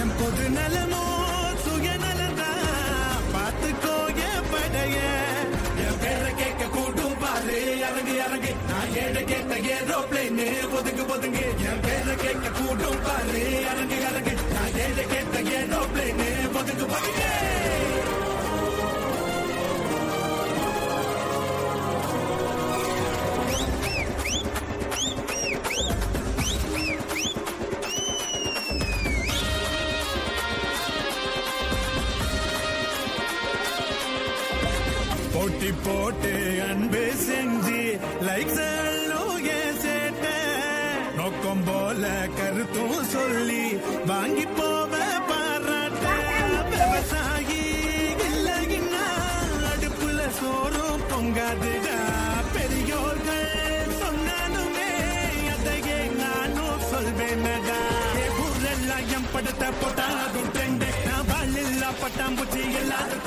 என் பொது நலமோ சுயநலதா பார்த்துக்கோ என் படைய. என் பேரை கேட்க கூட்டும் பாரு இறங்கு இறங்கு. நான் ஏழை கேட்ட ஏரோப்ளைனு ஒதுங்கு ஒதுங்கு. என் பேரை கேட்க போட்டி போட்டு அன்பு செஞ்சு லைக் சேட்ட. நோக்கம் போல கருத்தும் சொல்லி வாங்கி போவ பாராட்ட. விவசாயி இல்லைன்னா அடுப்புல சோறும் பொங்காதுடா. பெரியோர்கள் சொன்னாலுமே அதையே நானும் சொல்வேனடா. ஊரெல்லாம் என் படத்தை போட்டாலும் ட்ரெண்டு நான் வாழ் பட்டாம்பூச்சி எல்லாரும்